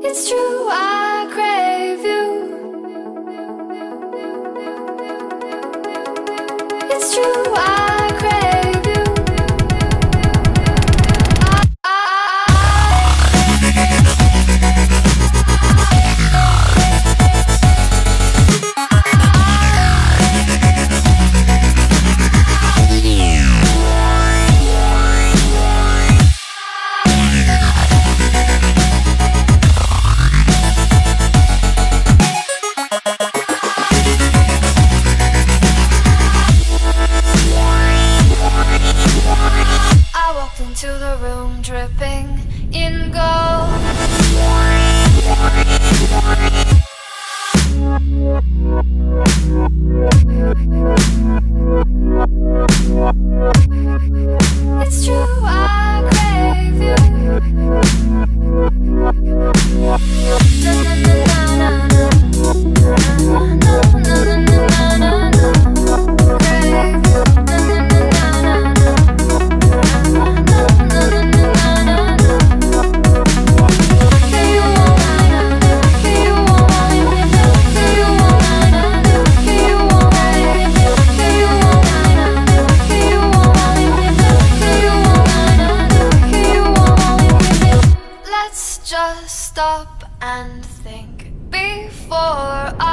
It's true, I crave you. It's true, I dripping in gold. It's true, I crave you. just stop and think before I